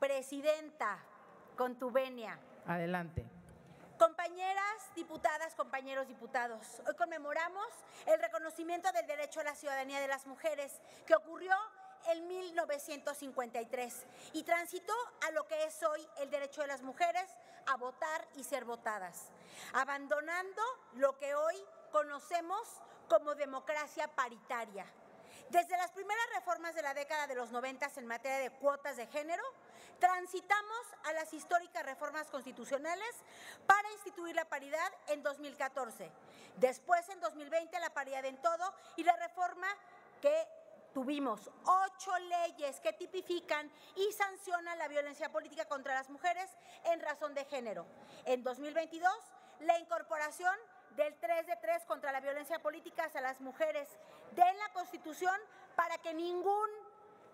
Presidenta, con tu venia. Adelante. Compañeras diputadas, compañeros diputados, hoy conmemoramos el reconocimiento del derecho a la ciudadanía de las mujeres que ocurrió en 1953 y transitó a lo que es hoy el derecho de las mujeres a votar y ser votadas, abandonando lo que hoy conocemos como democracia paritaria. Desde las primeras reformas de la década de los 90 en materia de cuotas de género, transitamos a las históricas reformas constitucionales para instituir la paridad en 2014. Después, en 2020, la paridad en todo y la reforma que tuvimos ocho leyes que tipifican y sancionan la violencia política contra las mujeres en razón de género. En 2022, la incorporación del 3 de 3 contra la violencia política hacia las mujeres de la Constitución para que ningún,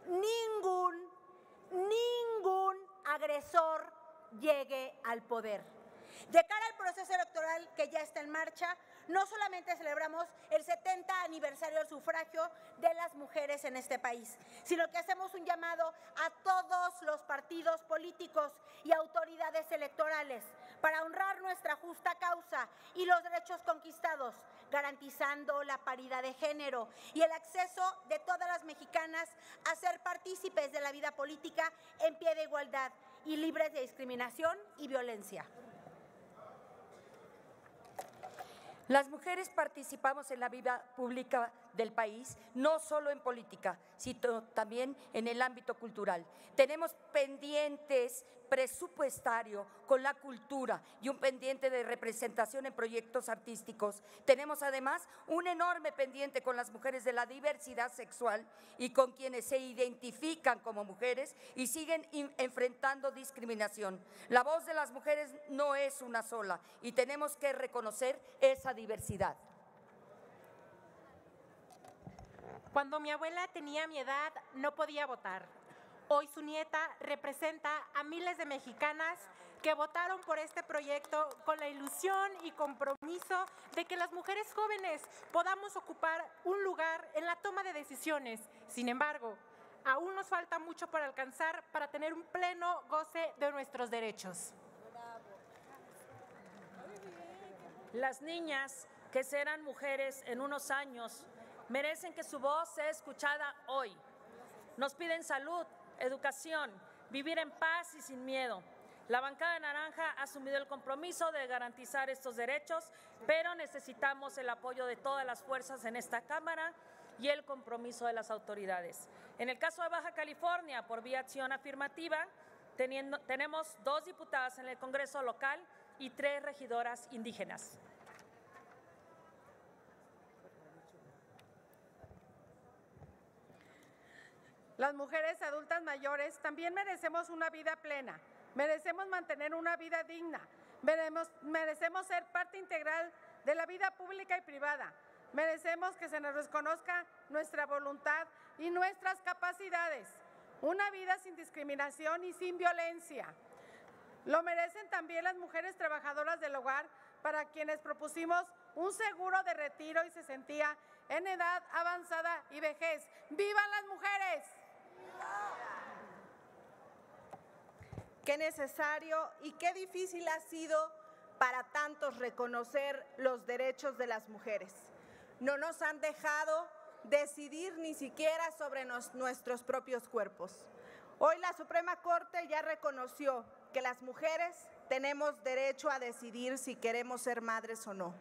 ningún, ningún agresor llegue al poder. De cara al proceso electoral que ya está en marcha, no solamente celebramos el 70 aniversario del sufragio de las mujeres en este país, sino que hacemos un llamado a todos los partidos políticos y autoridades electorales para honrar nuestra justa causa y los derechos conquistados, garantizando la paridad de género y el acceso de todas las mexicanas a ser partícipes de la vida política en pie de igualdad y libres de discriminación y violencia. Las mujeres participamos en la vida pública del país, no solo en política, sino también en el ámbito cultural. Tenemos pendientes presupuestario con la cultura y un pendiente de representación en proyectos artísticos. Tenemos además un enorme pendiente con las mujeres de la diversidad sexual y con quienes se identifican como mujeres y siguen enfrentando discriminación. La voz de las mujeres no es una sola y tenemos que reconocer esa diversidad. Cuando mi abuela tenía mi edad, no podía votar. Hoy su nieta representa a miles de mexicanas que votaron por este proyecto con la ilusión y compromiso de que las mujeres jóvenes podamos ocupar un lugar en la toma de decisiones. Sin embargo, aún nos falta mucho por alcanzar para tener un pleno goce de nuestros derechos. Las niñas que serán mujeres en unos años merecen que su voz sea escuchada hoy. Nos piden salud, educación, vivir en paz y sin miedo. La bancada naranja ha asumido el compromiso de garantizar estos derechos, pero necesitamos el apoyo de todas las fuerzas en esta Cámara y el compromiso de las autoridades. En el caso de Baja California, por vía acción afirmativa, tenemos dos diputadas en el Congreso local y tres regidoras indígenas. Las mujeres adultas mayores también merecemos una vida plena, merecemos mantener una vida digna, merecemos, ser parte integral de la vida pública y privada, merecemos que se nos reconozca nuestra voluntad y nuestras capacidades, una vida sin discriminación y sin violencia. Lo merecen también las mujeres trabajadoras del hogar para quienes propusimos un seguro de retiro y se sentía en edad avanzada y vejez. ¡Vivan las mujeres! Qué necesario y qué difícil ha sido para tantos reconocer los derechos de las mujeres. No nos han dejado decidir ni siquiera sobre nuestros propios cuerpos. Hoy la Suprema Corte ya reconoció que las mujeres tenemos derecho a decidir si queremos ser madres o no.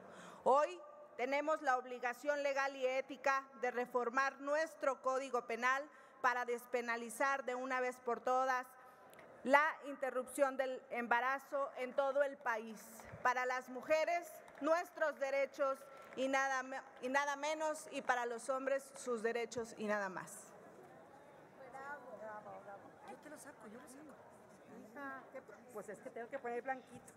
Hoy tenemos la obligación legal y ética de reformar nuestro Código Penal para despenalizar de una vez por todas la interrupción del embarazo en todo el país. Para las mujeres, nuestros derechos y nada, y nada menos, y para los hombres, sus derechos y nada más. Yo te lo saco, yo lo saco. Pues es que tengo que poner blanquito.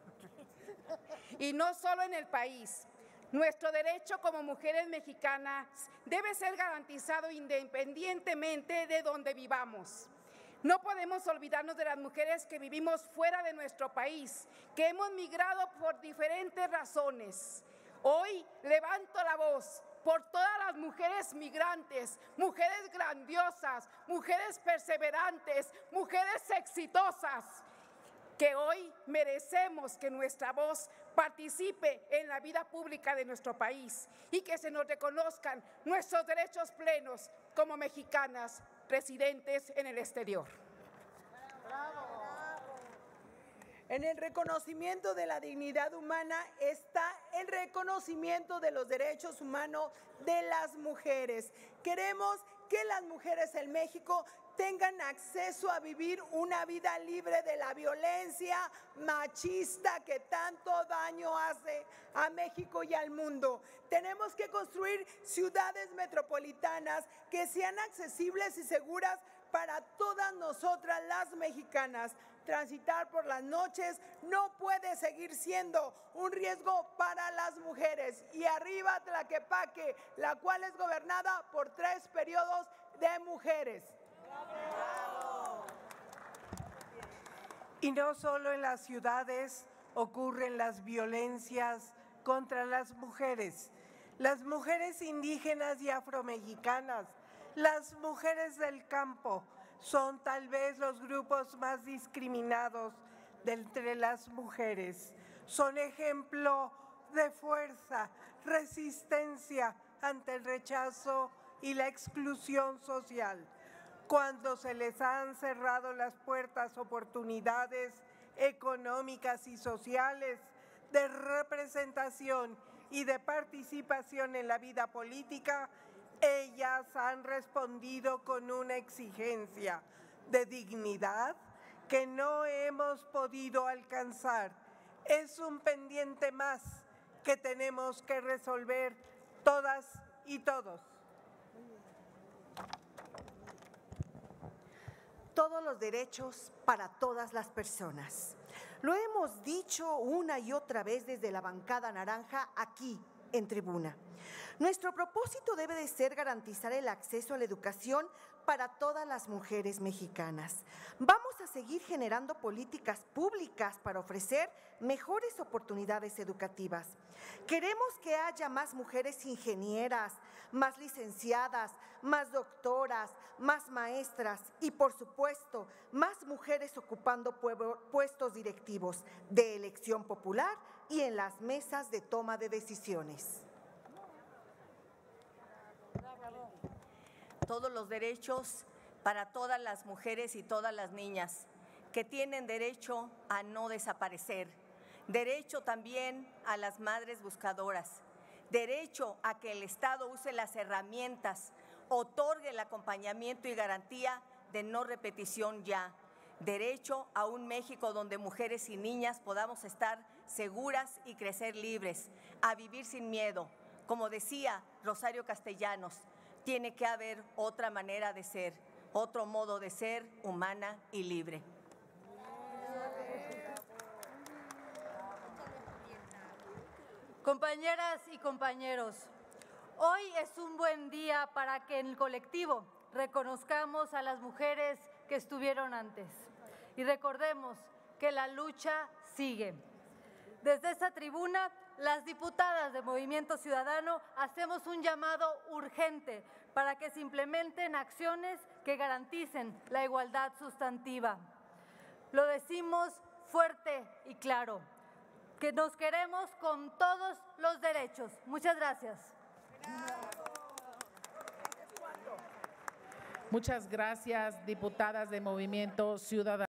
Y no solo en el país, nuestro derecho como mujeres mexicanas debe ser garantizado independientemente de donde vivamos. No podemos olvidarnos de las mujeres que vivimos fuera de nuestro país, que hemos migrado por diferentes razones. Hoy levanto la voz por todas las mujeres migrantes, mujeres grandiosas, mujeres perseverantes, mujeres exitosas, que hoy merecemos que nuestra voz participe en la vida pública de nuestro país y que se nos reconozcan nuestros derechos plenos como mexicanas residentes en el exterior. En el reconocimiento de la dignidad humana está el reconocimiento de los derechos humanos de las mujeres. Queremos que las mujeres en México tengan acceso a vivir una vida libre de la violencia machista que tanto daño hace a México y al mundo. Tenemos que construir ciudades metropolitanas que sean accesibles y seguras para todas nosotras las mexicanas. Transitar por las noches no puede seguir siendo un riesgo para las mujeres. Y arriba Tlaquepaque, la cual es gobernada por tres periodos de mujeres. Y no solo en las ciudades ocurren las violencias contra las mujeres. Las mujeres indígenas y afromexicanas, las mujeres del campo, son tal vez los grupos más discriminados entre las mujeres. Son ejemplo de fuerza, resistencia ante el rechazo y la exclusión social. Cuando se les han cerrado las puertas oportunidades económicas y sociales de representación y de participación en la vida política, ellas han respondido con una exigencia de dignidad que no hemos podido alcanzar. Es un pendiente más que tenemos que resolver todas y todos. Todos los derechos para todas las personas. Lo hemos dicho una y otra vez desde la bancada naranja aquí en tribuna. Nuestro propósito debe de ser garantizar el acceso a la educación para todas las mujeres mexicanas. Vamos a seguir generando políticas públicas para ofrecer mejores oportunidades educativas. Queremos que haya más mujeres ingenieras, más licenciadas, más doctoras, más maestras y, por supuesto, más mujeres ocupando puestos directivos de elección popular y en las mesas de toma de decisiones. todos los derechos para todas las mujeres y todas las niñas que tienen derecho a no desaparecer, derecho también a las madres buscadoras, derecho a que el Estado use las herramientas, otorgue el acompañamiento y garantía de no repetición ya, derecho a un México donde mujeres y niñas podamos estar seguras y crecer libres, a vivir sin miedo. Como decía Rosario Castellanos, tiene que haber otra manera de ser, otro modo de ser humana y libre. Compañeras y compañeros, hoy es un buen día para que en el colectivo reconozcamos a las mujeres que estuvieron antes y recordemos que la lucha sigue. Desde esta tribuna, las diputadas de Movimiento Ciudadano hacemos un llamado urgente para que se implementen acciones que garanticen la igualdad sustantiva. Lo decimos fuerte y claro, que nos queremos con todos los derechos. Muchas gracias. Muchas gracias, diputadas de Movimiento Ciudadano.